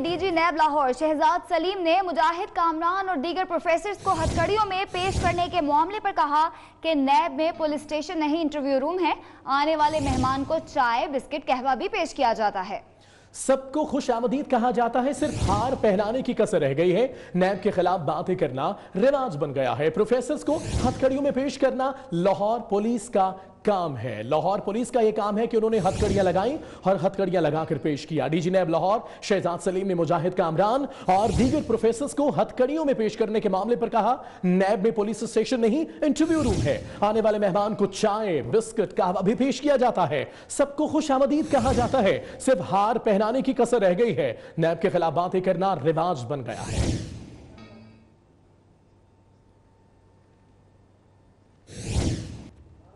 DG NAB Lahore, Shahzad Salim ने मुजाहिद कामरान और दीगर प्रोफेसर को हथकड़ियों में पेश करने के मामले पर कहा कि नैब में पुलिस स्टेशन नहीं इंटरव्यू रूम है। आने वाले मेहमान को चाय, बिस्किट, कहवा भी पेश किया जाता है। सबको खुश आमदीद कहा जाता है, सिर्फ़ हार पहनाने की कसर रह गई है। नैब के खिलाफ बातें करना रिवाज बन गया है। प्रोफेसर को हथकड़ियों में पेश करना लाहौर पुलिस का काम है। लाहौर पुलिस का यह काम है कि उन्होंने हथकड़ियाँ लगाई और हथकड़ियाँ लगाकर पेश किया। डीजी नैब लाहौर, शहजाद सलीम ने मुजाहिद कामरान और दीगर प्रोफेसर को हथकड़ियों में पेश करने के मामले पर कहा, नैब में पुलिस स्टेशन नहीं इंटरव्यू रूम है। आने वाले मेहमान को चाय, बिस्किट कहवा भी पेश किया जाता है। सबको खुश आमदीद कहा जाता है। सिर्फ़ हार पहनाने की कसर रह गई है। नैब के खिलाफ बातें करना रिवाज बन गया है।